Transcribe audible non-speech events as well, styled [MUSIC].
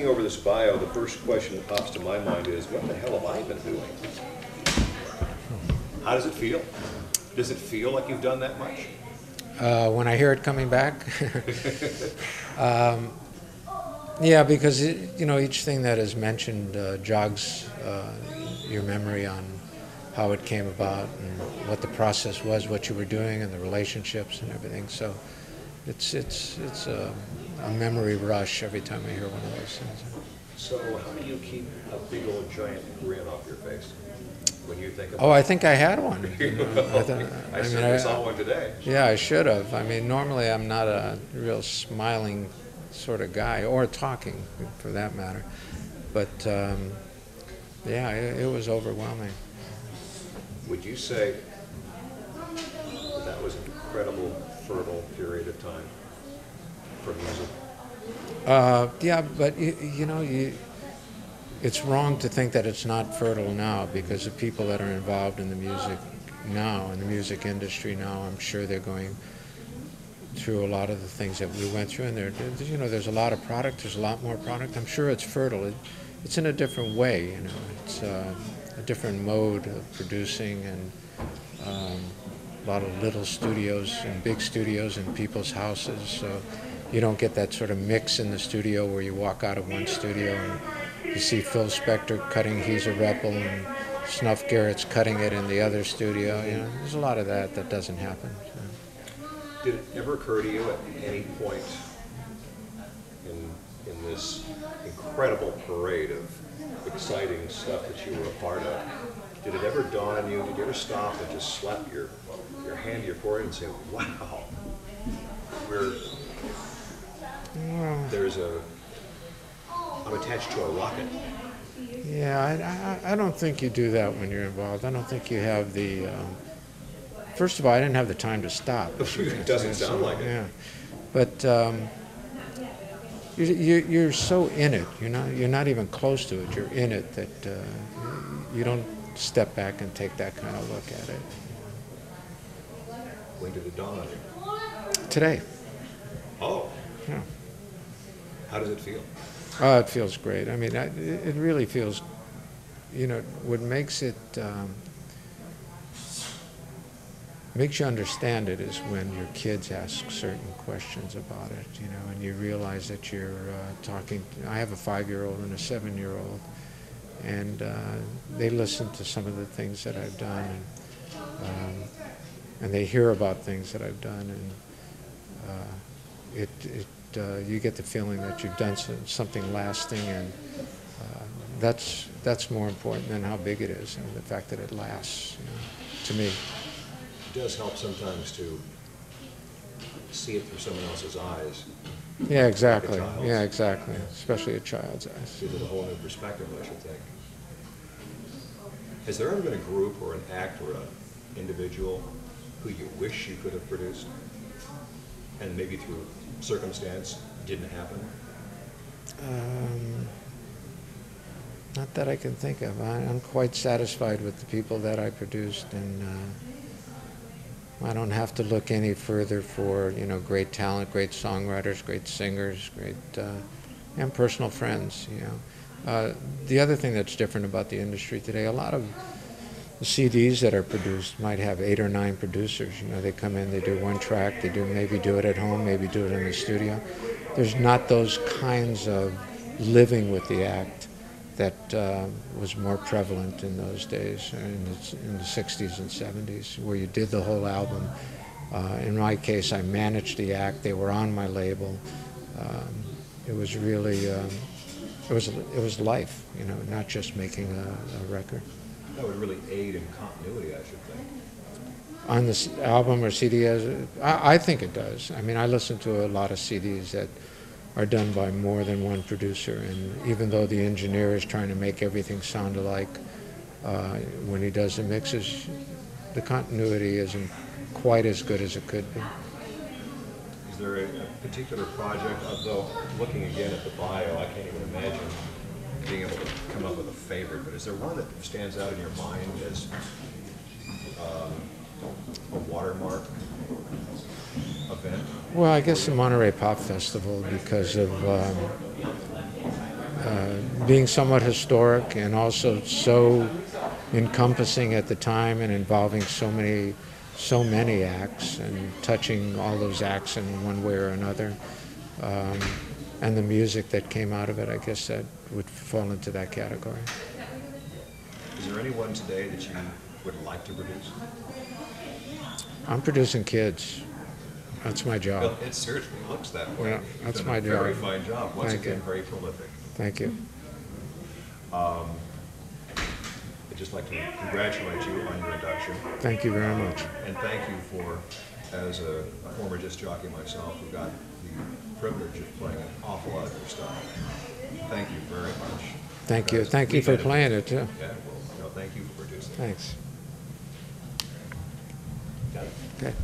looking over this bio, the first question that pops to my mind is, what the hell have I been doing? How does it feel? Does it feel like you've done that much? Uh, when I hear it coming back, [LAUGHS] um, yeah, because it, you know each thing that is mentioned uh, jogs uh, your memory on how it came about and what the process was, what you were doing, and the relationships and everything. So it's it's it's a, a memory rush every time I hear one of those things. So how do you keep a big old giant grin off your face when you think about Oh, I think I had one. [LAUGHS] you know. I, thought- I, I mean, I- saw one today. Yeah, I should have. I mean, normally I'm not a real smiling sort of guy, or talking for that matter. But um, yeah, it, it was overwhelming. Would you say that that was an incredible, fertile period of time for music? Uh, yeah, but you, you know, you, it's wrong to think that it's not fertile now because the people that are involved in the music now, in the music industry now, I'm sure they're going through a lot of the things that we went through, and there, you know, there's a lot of product. There's a lot more product. I'm sure it's fertile. It, it's in a different way, you know. It's uh, a different mode of producing, and um, a lot of little studios and big studios in people's houses. So you don't get that sort of mix in the studio where you walk out of one studio and you see Phil Spector cutting "He's a Rebel" and Snuff Garrett's cutting it in the other studio. You know, there's a lot of that that doesn't happen. so. Did it ever occur to you at any point in, in this incredible parade of exciting stuff that you were a part of, did it ever dawn on you, did you ever stop and just slap your, your hand to your forehead and say, wow, we're, there's a, I'm attached to a rocket. Yeah, I, I, I don't think you do that when you're involved. I don't think you have the. Um, first of all, I didn't have the time to stop. [LAUGHS] It doesn't sound like it. Yeah, but um, you, you, you're so in it. You're not. You're not even close to it. You're in it that uh, you don't step back and take that kind of look at it. When did it dawn on you? Today, Oh, yeah. How does it feel? Oh, it feels great. I mean, I, it really feels, you know, what makes it, um, makes you understand it is when your kids ask certain questions about it, you know, and you realize that you're uh, talking. I have a five-year-old and a seven-year-old, and uh, they listen to some of the things that I've done, and, um, and they hear about things that I've done, and it, it uh, you get the feeling that you've done some, something lasting, and uh, that's that's more important than how big it is, and the fact that it lasts. You know, to me, It does help sometimes to see it through someone else's eyes, yeah, exactly, child's. yeah, exactly, especially a child's eyes. gives it a whole new perspective, I should think. Has there ever been a group or an act or an individual who you wish you could have produced? And maybe through circumstance didn't happen? Um, not that I can think of. I, I'm quite satisfied with the people that I produced, and uh, I don't have to look any further for you know great talent, great songwriters, great singers, great uh, and personal friends. You know, uh, the other thing that's different about the industry today, a lot of the CDs that are produced might have eight or nine producers. You know, they come in, they do one track, they do maybe do it at home, maybe do it in the studio. There's not those kinds of living with the act that uh, was more prevalent in those days, in the, in the 60s and 70s, where you did the whole album. Uh, in my case, I managed the act. They were on my label. Um, it was really, um, it was it was life, you know, not just making a, a record. That would really aid in continuity, I should think. on this album or CD as I, I think it does. I mean, I listen to a lot of CDs that are done by more than one producer, and even though the engineer is trying to make everything sound alike, uh, when he does the mixes, the continuity isn't quite as good as it could be. Is there a, a particular project, although looking again at the bio, I can't even imagine being able to come up with a favorite, but is there one that stands out in your mind as um, a watermark event? Well, I guess the Monterey Pop Festival because of um, uh, being somewhat historic and also so encompassing at the time and involving so many, so many acts and touching all those acts in one way or another. Um, and the music that came out of it, I guess that would fall into that category. Is there anyone today that you would like to produce? I'm producing kids. That's my job. Well, it certainly looks that way. Yeah, that's my a Very job. fine job. Once Thank again, you. very prolific. Thank you. Um, I'd just like to congratulate you on your induction Thank you very much. and thank you for, as a former disc jockey myself, who got the privilege of playing an awful lot of your stuff. Thank you very much. Thank you. Thank you for playing it, too. Yeah, well, no, thank you for producing. it. Thanks. Got it? Okay.